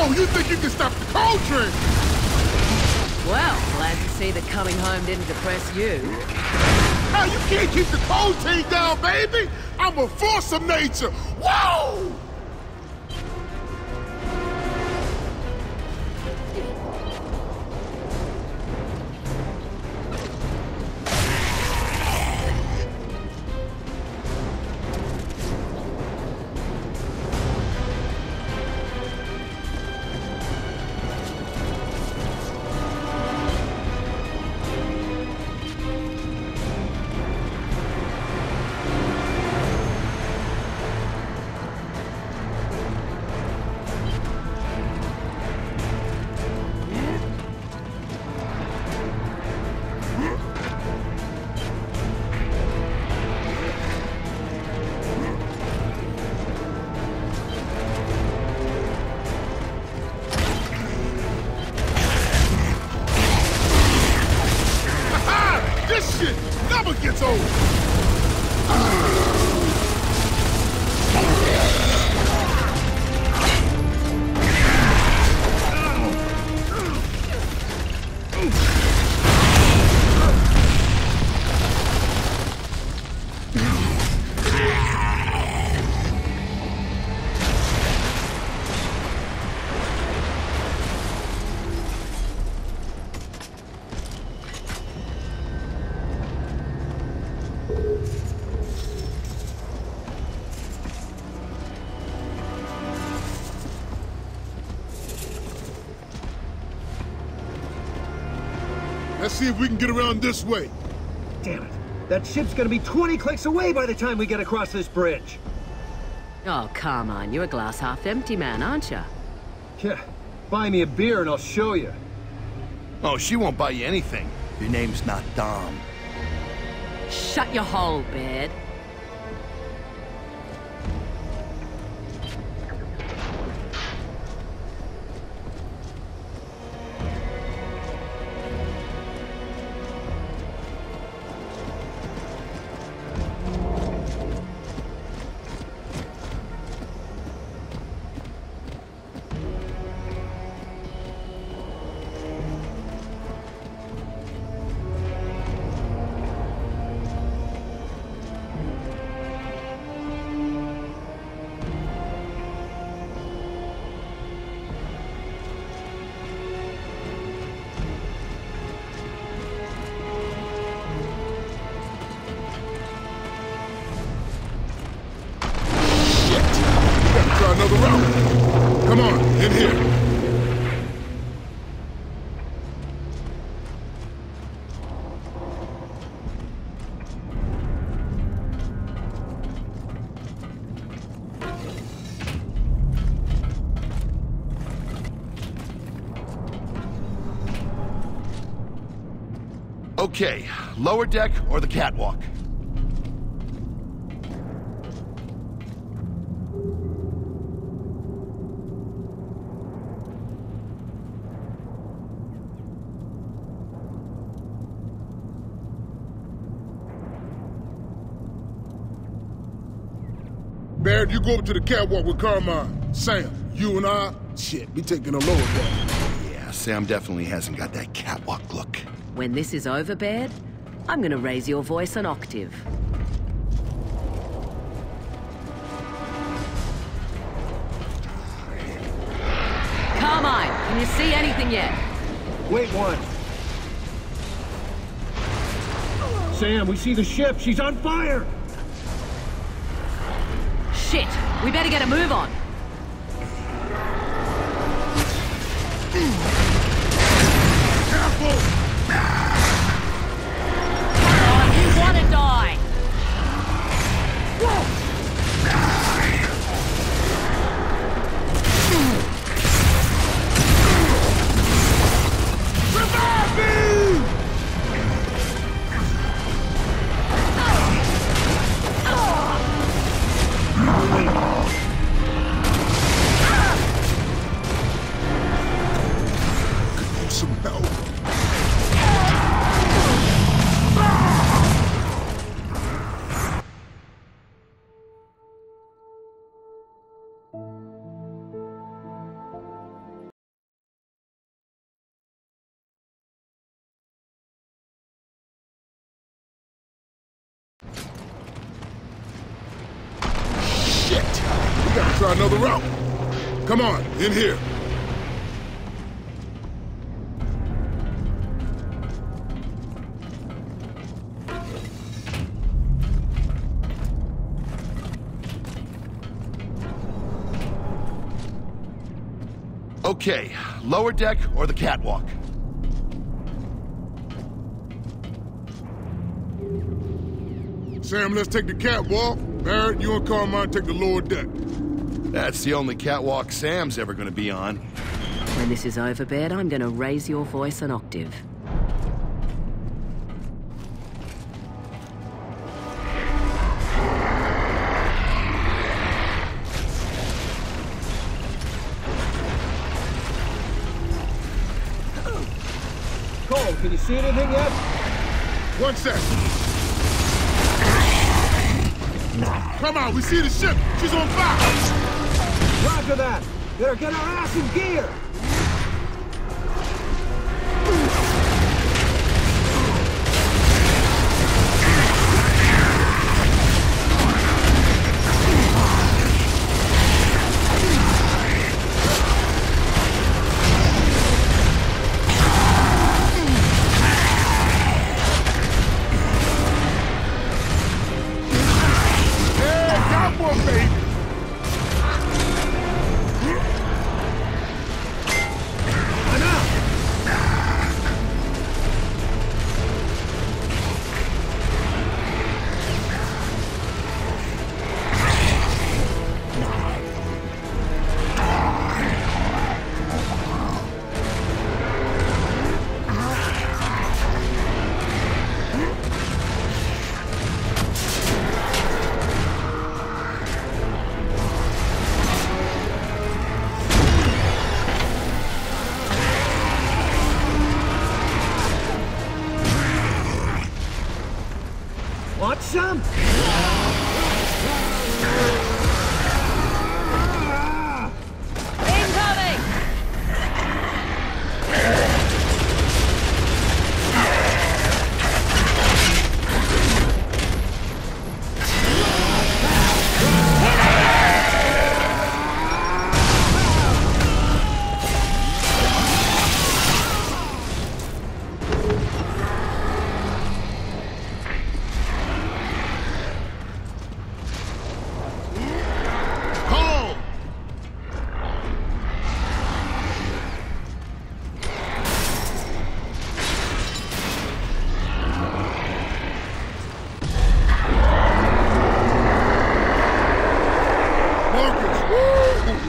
Oh, you think you can stop the coal train? Well, glad to see that coming home didn't depress you. Now you can't keep the coal train down, baby. I'm a force of nature. Whoa! See if we can get around this way. Damn it. That ship's gonna be 20 clicks away by the time we get across this bridge. Oh, come on. You're a glass half empty man, aren't you? Yeah. Buy me a beer and I'll show you. Oh, she won't buy you anything. Your name's not Dom. Shut your hole, Baird. Gotta route. Come on, in here. Okay, lower deck or the catwalk? Barrett, you go up to the catwalk with Carmine. Sam, you and I, shit, we taking a lower deck. Yeah, Sam definitely hasn't got that catwalk look. When this is over, Baird, I'm gonna raise your voice an octave. Carmine, can you see anything yet? Wait one. Sam, we see the ship. She's on fire. Shit! We better get a move on. Careful! Shit! We gotta try another route. Come on, in here. Okay, lower deck or the catwalk? Sam, let's take the catwalk. Barrett, you and Carmine take the lower deck. That's the only catwalk Sam's ever gonna be on. When this is over, Baird, I'm gonna raise your voice an octave. Cole, can you see anything yet? One sec. Come on, we see the ship. She's on fire. Roger that. Better get our ass in gear.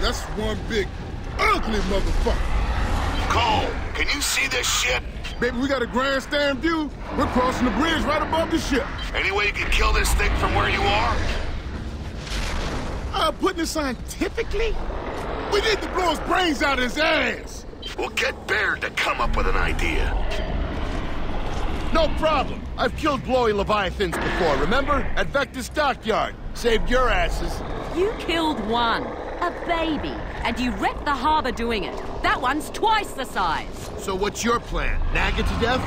That's one big, ugly motherfucker. Cole, can you see this shit? Baby, we got a grandstand view. We're crossing the bridge right above the ship. Any way you can kill this thing from where you are? Uh, putting it scientifically? We need to blow his brains out of his ass. We'll get Baird to come up with an idea. No problem. I've killed blowy leviathans before, remember? At Vectes Stockyard. Saved your asses. You killed one, a baby, and you wrecked the harbor doing it. That one's twice the size. So what's your plan? Nag it to death?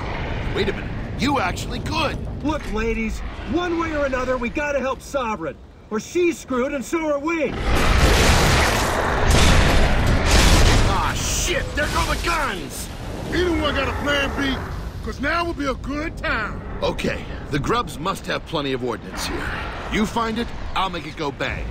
Wait a minute. You actually could. Look, ladies, one way or another, we gotta help Sovereign. Or she's screwed and so are we. Ah, shit! There go the guns! Anyone got a plan B, because now will be a good time. Okay, the grubs must have plenty of ordnance here. You find it, I'll make it go bang.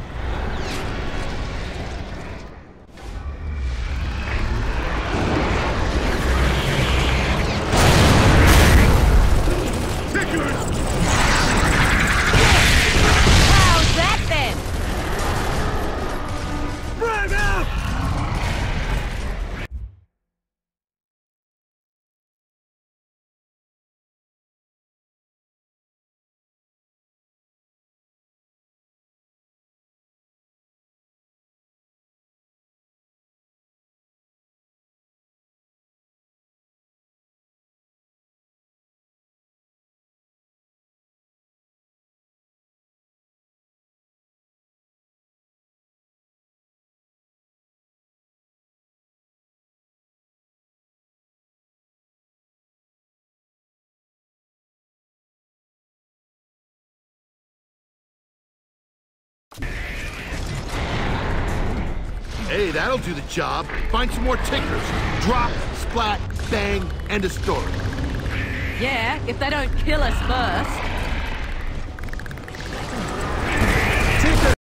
Hey, that'll do the job. Find some more tickers. Drop, splat, bang, end of story. Yeah, if they don't kill us first.